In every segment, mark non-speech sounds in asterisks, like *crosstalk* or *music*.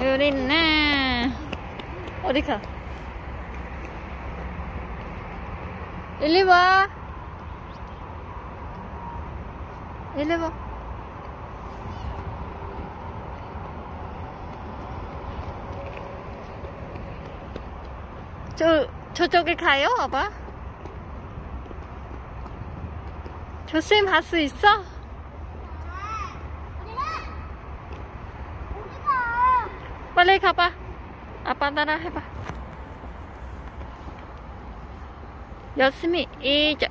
유린네 어디 가? 일리 와 일리 와 저, 저쪽에 가요, 아빠? 조쌤 할 수 있어? 빨리 가봐. 아빠 따라 해봐. 열심히 이자.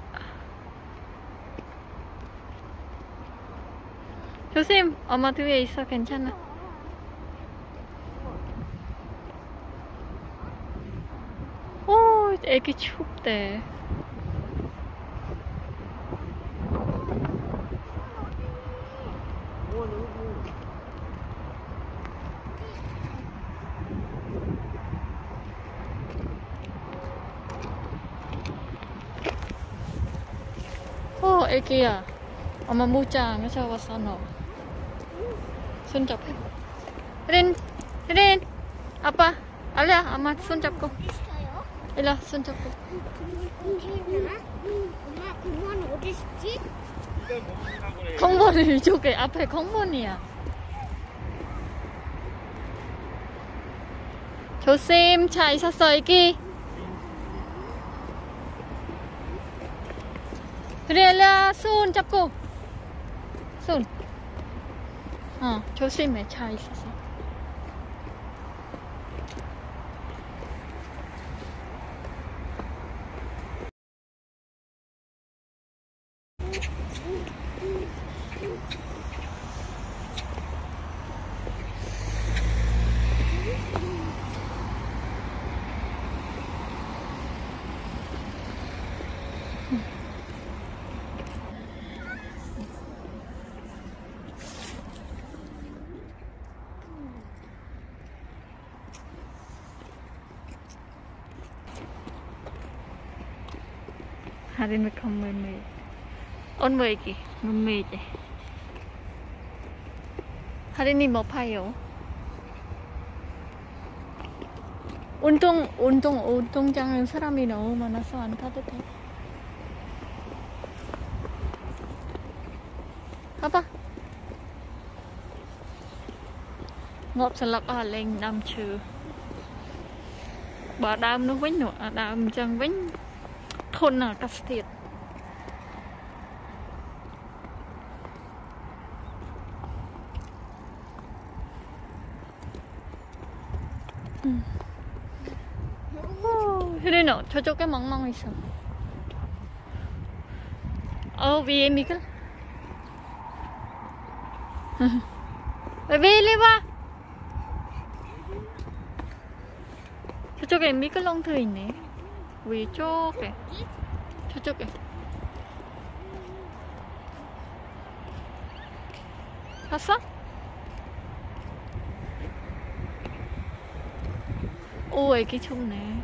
조심, 엄마 뒤에 있어. 괜찮아. 오, 애기 춥대. 어, 애기야. 엄마 무장에서 왔어, 너. 손잡고. 린, 린. 아빠, 알려. 엄마 손잡고. 일로 와, 손잡고. 공원 어디 있지? 공무원이 이쪽에, 앞에 공무원이야. 조심, 차 있었어, 애기. 그래, 일로 손 잡고. 손. 어, 조심해, 차 있었어. Hari mới không mười mười 온 mười kì mười mười 지 하린이 뭐 파요? 운동 운동 운동장은 사람이 너무 많아서 안 타도 돼. 봐봐. ngộp sờ lọc ở lên đâm trừ bỏ đâm nó vĩnh nữa đâm chân vĩnh Thôn ở cắt thiệt 음. 오, 혜린아 저쪽에 멍멍 있어 어 위에 미글 왜 이리 와 저쪽에 미끌렁트 있네 위쪽에 저쪽에. 봤어? 오 애기 춥네.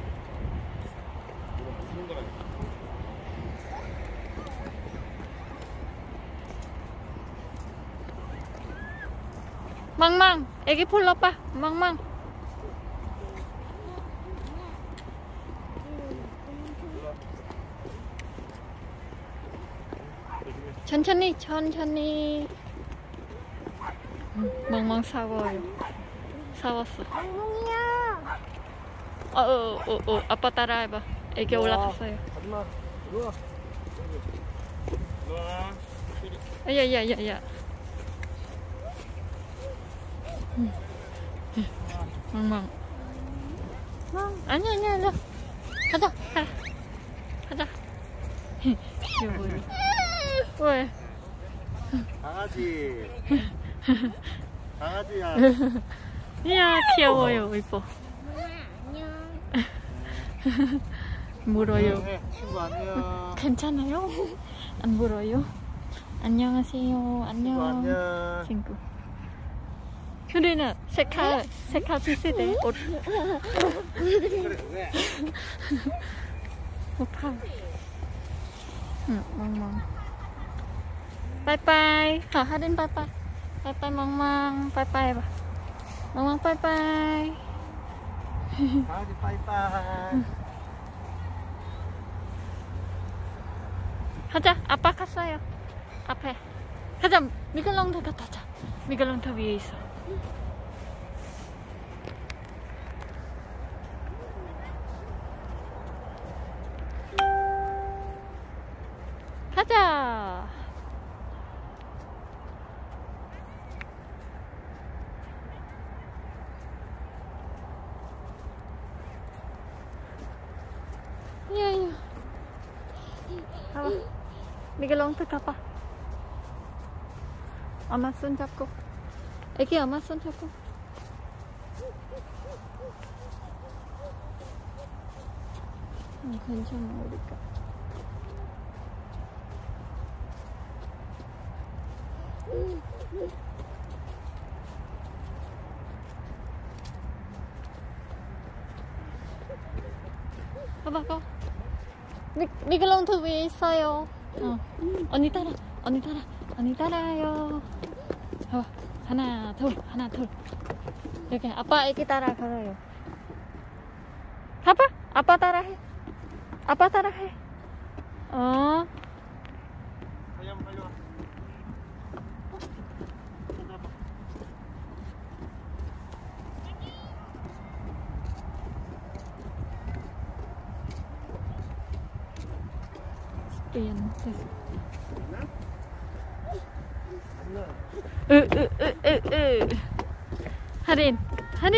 망망 애기 폴러 봐. 망망 천천히 천천히. 음, 멍멍 사과요. 사왔어. 멍멍이야. 어, 어, 어, 어, 아빠 따라해봐. 애기 올라갔어요. 하지마 들어와. 들어와 야야야야. 멍멍. 아니 아니 아니 가자 가자 *laughs* 가자. 여보요 왜? 강아지. *laughs* 강아지야. 이야 귀여워요 이뻐. 안녕. 물어요. 안녕해. 친구 안녕. 괜찮아요? 안 물어요? 안녕하세요. 친구 안녕. 안녕 친구. 효리는 색깔 색깔 비슷해 옷. 오빠 응 멍멍 빠이빠이 어 하린 빠이빠이 빠이빠이 멍멍 빠이빠이 해봐 멍멍 빠이빠이. *laughs* 강아지 빠이빠이. 가자. 아빠 갔어요. 앞에. 가자. 미글롱터 더 타자. 미글롱터 위에 있어. 가자. 야야. 가봐. 미글롱터 가봐. 엄마 손 잡고. 애기 엄마 손 잡고. 응, 괜찮아, 우리가. 가봐, 가. 미, 미글롱터 위에 있어요. 어. 언니 따라, 언니 따라, 언니 따라요. 가봐. 하나, 둘, 하나, 둘. 이렇게 아빠 애기 따라 걸어요. 아빠 따라 해. 아빠 따라 해. 어. 빨리 한번 빨리 와. 손 잡아. Tiền 됐어. 안녕. 으으으으으. 할인. 할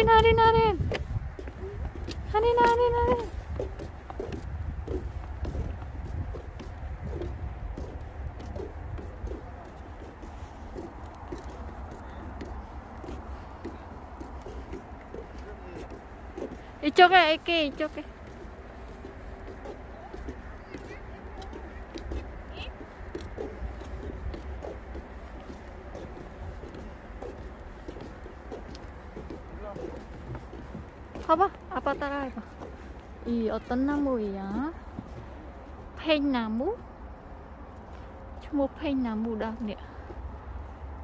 이 어떤 나무이야 팽나무ឈ្មោះ 팽나무 ដល់នេះ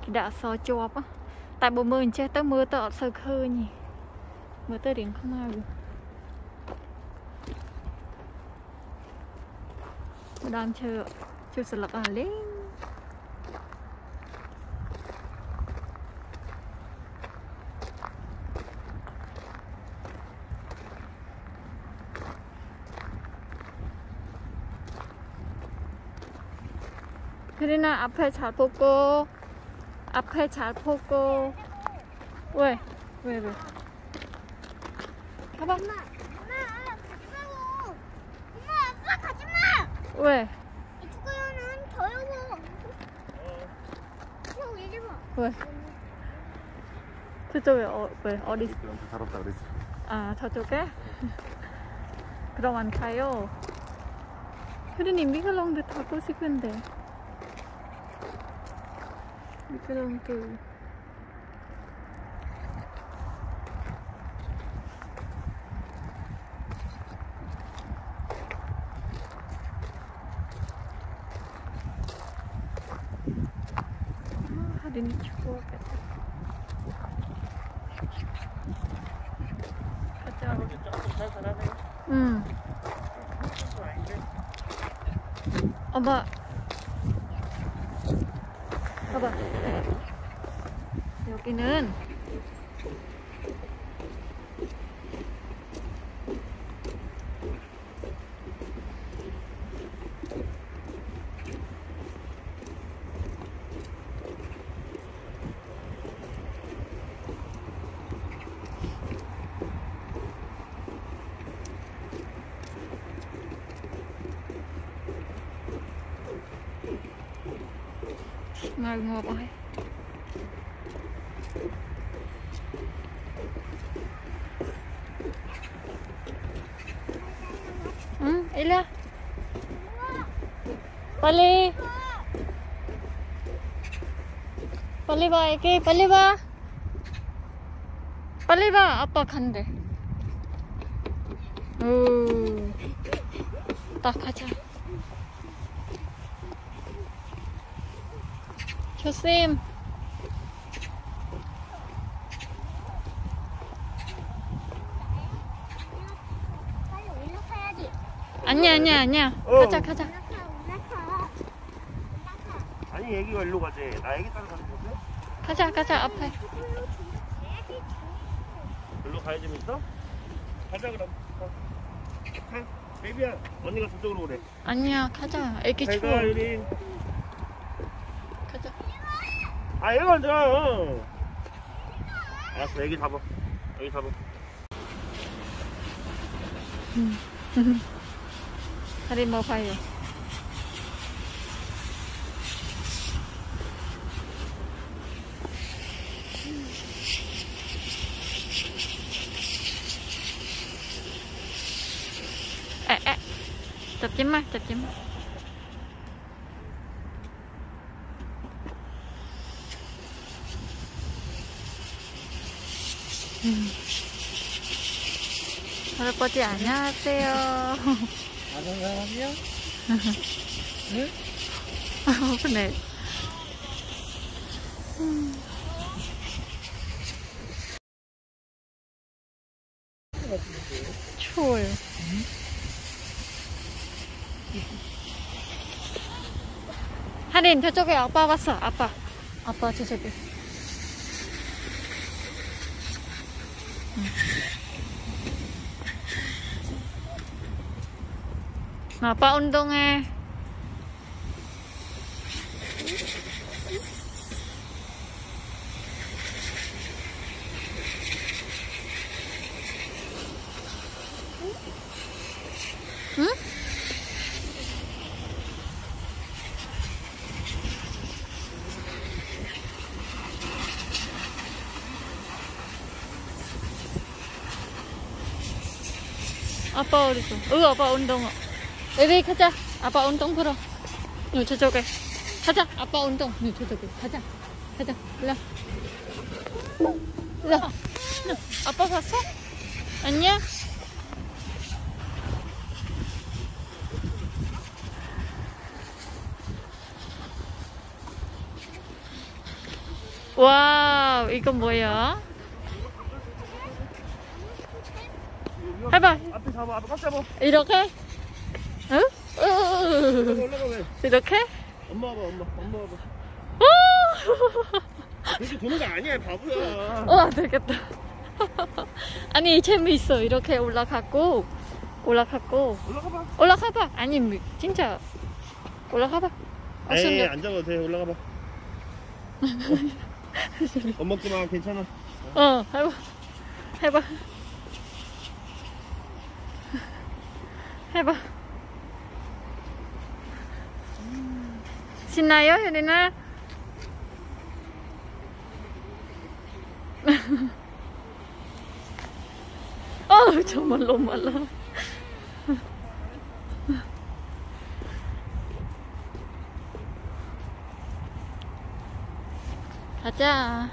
គេដាក់អក្សរជាប់ហ៎តែបើមើលអញ្ចេះទៅមើលទៅអត់សូវឃើញទេមើលទៅរៀងខ្មៅម្ដងឈើឈើស្លឹកអស់លេង 혜린아 앞에 잘 보고 앞에 잘 보고 왜? 왜 왜? 가봐 엄마, 엄마, 가지 말고. 엄마, 아빠 가지 마. 왜? 이 축구연은 더러워. 형, 이리 와. 왜? 저쪽에 어, 왜? 어디? 그럼 더럽다 그랬어. 아 저쪽에? 그럼 안 가요 혜린이 미글롱도 타고 싶은데 미글롱도 아, 혜린이 추워겠다 가자 조금 살살하네. 응 엄마 봐봐 여기는 ngồi ngồi bơi 응, 일리 와. 빨리. 빨리 봐, 애기. 빨리 봐. 빨리 봐. 아빠 간대. 오. 딱 가자. 조심. 아니야 아니야. 어. 가자 가자. 아니 애기가 일로 가지. 나 애기 따라가는 건데. 가자 가자 앞에. 일로 가야 재밌어? 가자 그럼. 어. 가. 베이비야. 언니가 저쪽으로 오래. 아니야 가자. 애기 추워. 잘가 유린. 가자. 아 얘가 먼저. 어. 알았어 애기 잡아. 애기 잡아. 다 *laughs* 리뭐 봐요. 에, 에. 잡지 마, 잡지 마. 음. 할아버지 안녕하세요. 아는 사람이야? *laughs* 네. 추워요. 하린 저쪽에 아빠 왔어. 아빠. 아빠 저쪽에. 응. 아빠 운동해. 응? 아빠 어디서? 응, 아빠 운동. 여기 가자. 아빠 운동 보러. 응, 저쪽에. 가자. 아빠 운동. 응, 저쪽에. 가자. 가자. 일로. 일로. 아빠 봤어? 안녕? 와, 이건 뭐야? 해봐. 앞에 잡아. 앞에 꽉 잡아. 이렇게? 응? 올라가 왜? 이렇게? 엄마 와봐 엄마. 엄마 와봐. 오! 그렇게 도는 거 아니야 바보야. 와, 되겠다. *laughs* 아니, 재미있어. 이렇게 올라가고, 올라가고, 올라가봐. 올라가봐. 아니, 미- 진짜. 올라가봐. 아, 에이 손안 잡아도 돼. 올라가봐. *laughs* 겁먹지 마. 괜찮아. 어, 해봐. 해봐. *laughs* 해봐. 신나요, 혜린아? 어, 정말로 말라. *laughs* 가자.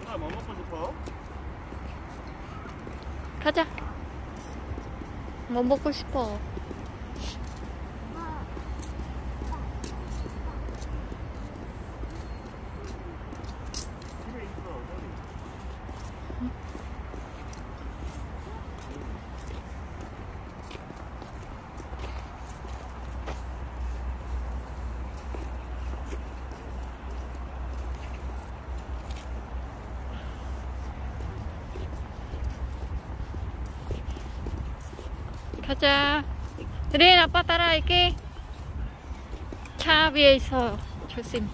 누나 뭐 먹고 싶어? 가자. 뭐 먹고 싶어? 가자. 린 아빠 따라갈게. 차 위에 있어. 조심.